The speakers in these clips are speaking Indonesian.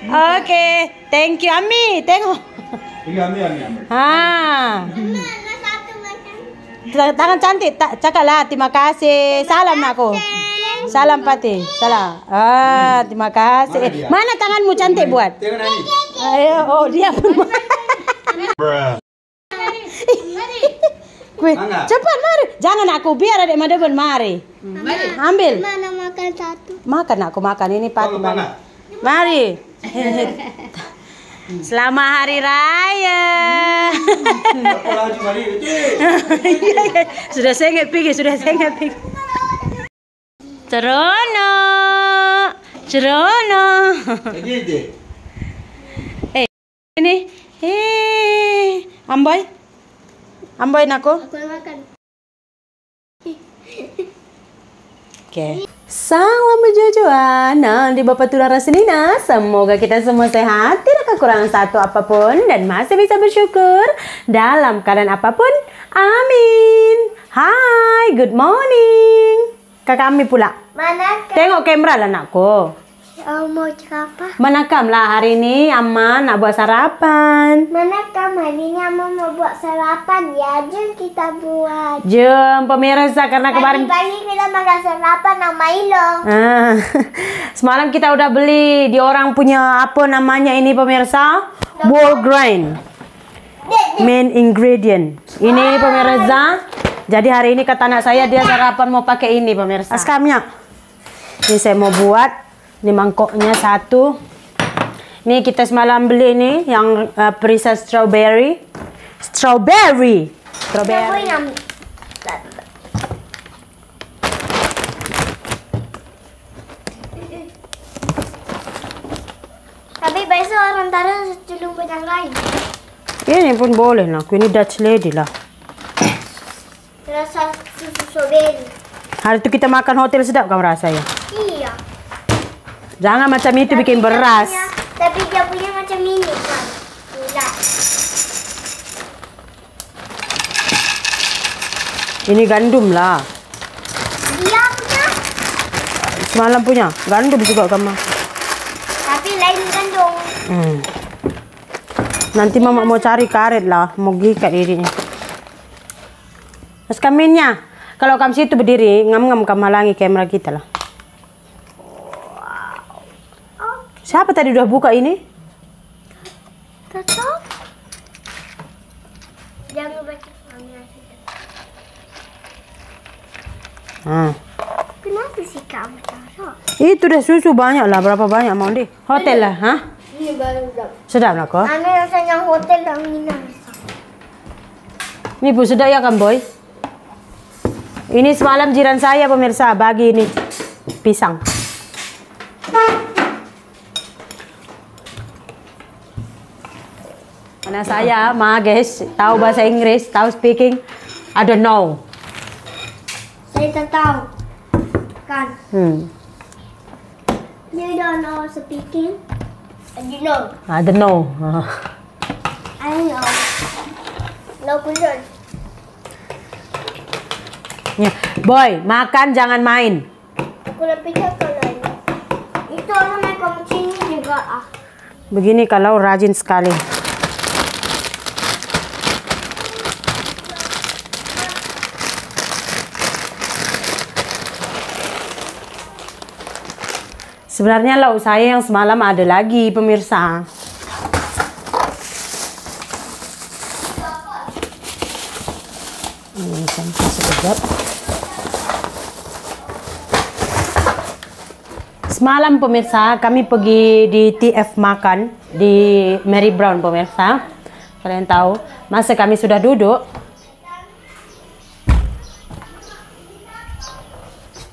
Oke, thank you Ami. Tengok. Ini ambil. Ha. Ta- Tangan cantik. Tak cakaplah terima kasih. Salam nak aku. Salam Pati. Salam. Ah, terima kasih. Mana Eh? Mana tanganmu cantik buat? Tengok Nani. Ayo, oh dia pun. Kue, Mangga. cepat mari. Jangan aku biar adik Madeben mari. Ambil. Mana makan satu? Makan aku makan ini Pati. Mari. Selamat hari raya. Eh, sudah sengit pergi, sudah sengit pergi. Cerono. Cerono. Je. Ini. Eh, Amboy. Amboy nako. Aku makan. Salam berjujuan di Bapak Tulara Senina. Semoga kita semua sehat, tidak kekurangan satu apa pun, dan masih bisa bersyukur dalam keadaan apa pun. Amin. Hai, good morning. Kakak Ami pula. Mana Tengok kamera lah anakku. Kau mau apa? Manakam lah hari ini aman nak buat sarapan. Mana kamu hari ini Mama mau buat sarapan ya? Jom kita buat. Jom pemirsa karena kemarin Pagi-pagi kita makan sarapan sama Milo. Ah, semalam kita udah beli di orang punya apa namanya ini pemirsa? Whole grain. Main ingredient. Ini pemirsa. Jadi hari ini kata anak saya dia sarapan mau pakai ini pemirsa. Askamnya. Ini saya mau buat. Ini mangkoknya satu. Ini kita semalam beli nih yang uh, perisa strawberry. Strawberry. Strawberry. Tapi besok orang taruh sebelum yang lain. Ini pun boleh lah. Ini Dutch lady lah. Rasa susu strawberry. Hari itu kita makan hotel sedap kamu rasa ya? Iya. Jangan macam itu Tapi bikin dia beras. punya- tapi dia punya macam ini kan. Bulat. Ini gandum lah. Dia punya. Semalam punya. Gandum juga kamu. Tapi lain dong. Hmm. Nanti mama mau cari karet lah. Mau gikat dirinya. Terus kaminnya. Kalau kamu situ berdiri, ngam-ngam kamu halangi kamera kita lah. Siapa tadi udah buka ini? Tetap. Jangan baca. Ah. Kenapa sih kamu taruh? Itu udah susu banyak lah. Berapa banyak mau di? Hotel lah, hah? Ini baru udah. Sedap lah kok. Ane rasanya hotel yang ini rasa. Ini bu sedap ya kan boy? Ini semalam jiran saya pemirsa bagi ini pisang. Karena saya mages, tahu bahasa Inggris, tahu speaking, I don't know. Saya tahu. Kan. Hmm, You don't know speaking. And you know. I don't know. I know. No kuliah. Ya, boy, makan jangan main. Aku nak pikir kalau ini. Itu orang yang kamu sini juga ah. Begini kalau rajin sekali. Sebenarnya lauk saya yang semalam ada lagi pemirsa. Ini sampai sekejap. Semalam pemirsa kami pergi di TF makan di Mary Brown pemirsa. Kalian tahu, masa kami sudah duduk.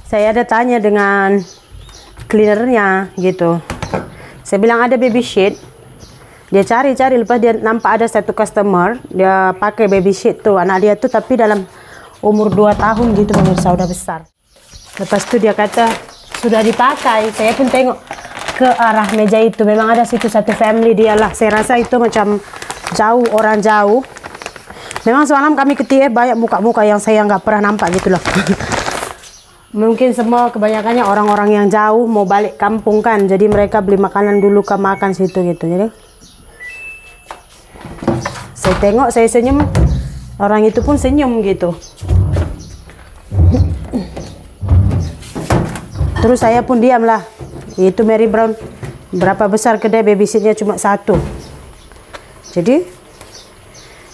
Saya ada tanya dengan cleanernya gitu. Saya bilang ada baby sheet. Dia cari-cari lepas dia nampak ada satu customer, dia pakai baby sheet tuh anak dia tuh tapi dalam umur 2 tahun gitu pemirsa udah besar. Lepas itu dia kata sudah dipakai. Saya pun tengok ke arah meja itu. Memang ada situ satu family dia lah. Saya rasa itu macam jauh orang jauh. Memang semalam kami ke TF banyak muka-muka yang saya nggak pernah nampak gitu loh. mungkin semua kebanyakannya orang-orang yang jauh mau balik kampung kan jadi mereka beli makanan dulu ke makan situ gitu jadi saya tengok saya senyum. Orang itu pun senyum gitu. Terus saya pun diam lah. Itu Mary Brown. Berapa besar kedai babysitnya cuma satu. Jadi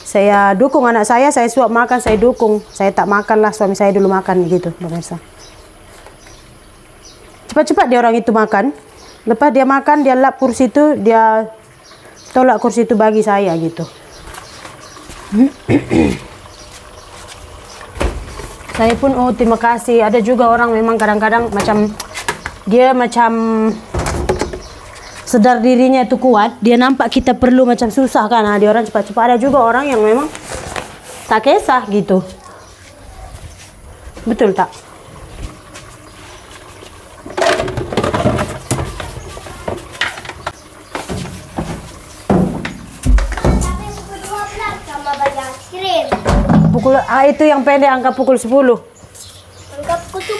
saya dukung anak saya saya suap makan saya dukung. Saya tak makan lah suami saya dulu makan gitu pemirsa cepat-cepat dia orang itu makan. Lepas dia makan dia lap kursi itu dia tolak kursi itu bagi saya gitu. Saya pun oh terima kasih. Ada juga orang memang kadang-kadang macam dia macam sedar dirinya itu kuat. Dia nampak kita perlu macam susah kan. Nah, dia orang cepat-cepat. Ada juga orang yang memang tak kisah gitu. Betul tak pukul ah itu yang pendek angka pukul 10 Anggap pukul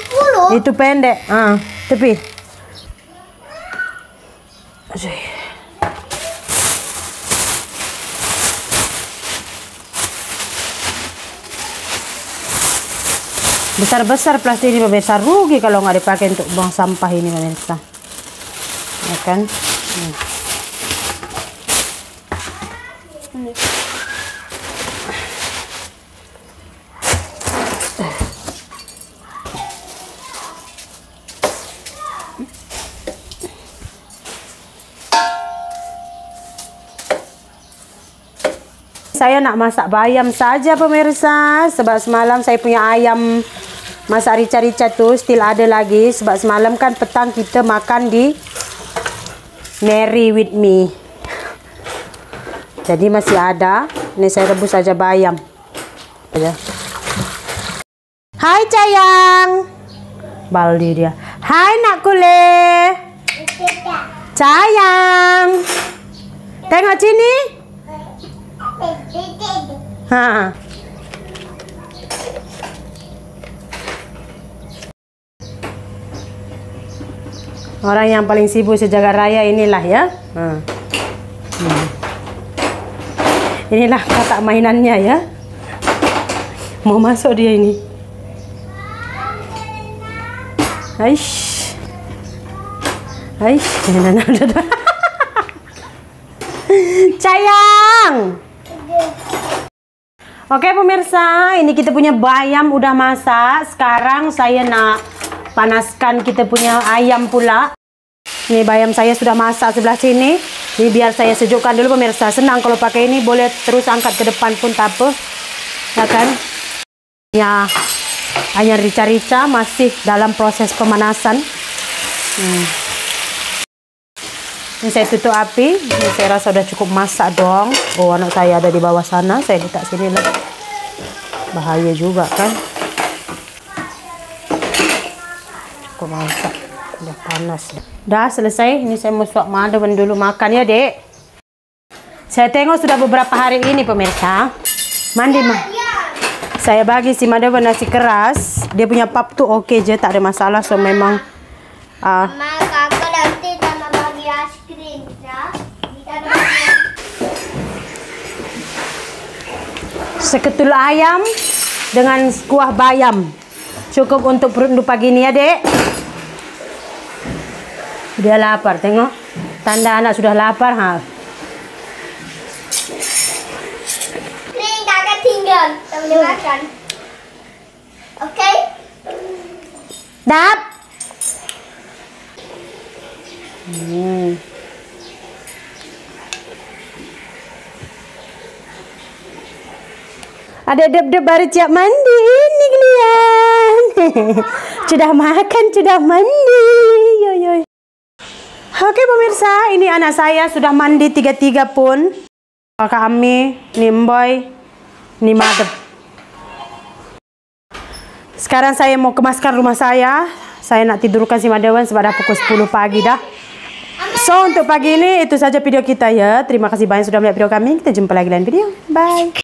10. itu pendek ah tepi Aduh. besar-besar plastik ini besar rugi kalau nggak dipakai untuk buang sampah ini pemirsa ya kan Hmm. Saya nak masak bayam saja pemirsa sebab semalam saya punya ayam masak rica-rica tu still ada lagi sebab semalam kan petang kita makan di Mary with me. Jadi masih ada. Ini saya rebus saja bayam. Aja. Hai sayang. Baldi dia. Hai nak kule. Sayang. Tengok sini. Ha. Orang yang paling sibuk sejagat raya inilah ya. Hmm. Inilah kata mainannya ya. Mau masuk dia ini. Aish. Aish. Sayang. Oke pemirsa, ini kita punya bayam udah masak. Sekarang saya nak panaskan kita punya ayam pula. Ini bayam saya sudah masak sebelah sini. Ini biar saya sejukkan dulu pemirsa. Senang kalau pakai ini boleh terus angkat ke depan pun tak apa. Ya kan? Ya, hanya rica-rica masih dalam proses pemanasan. Hmm. Ini saya tutup api. Ini saya rasa sudah cukup masak dong. Oh, anak saya ada di bawah sana. Saya letak sini lah. Bahaya juga kan. Cukup masak. Udah panas. Dah selesai. Ini saya mau suap madawan dulu makan ya, Dek. Saya tengok sudah beberapa hari ini pemirsa. Mandi mah. Saya bagi si madawan nasi keras. Dia punya pap tuh oke je, tak ada masalah. So memang ah Mama, kakak nanti sama bagi es krim ya. Kita bagi seketul ayam dengan kuah bayam. Cukup untuk perut untuk pagi ini ya, Dek. Dia lapar, tengok. Tanda anak sudah lapar, ha. krim kakak tinggal. Boleh makan. Oke? Dap. Hmm. Ada dep-dep baru siap mandi ini kalian. sudah makan, sudah mandi. Yo yo. Oke pemirsa, ini anak saya sudah mandi tiga-tiga pun. Kakak Ami, Nimboy, Nimadep. Sekarang saya mau kemaskan rumah saya. Saya nak tidurkan si Madawan sebab dah pukul 10 pagi dah. So untuk pagi ini itu saja video kita ya. Terima kasih banyak sudah melihat video kami. Kita jumpa lagi lain video. Bye.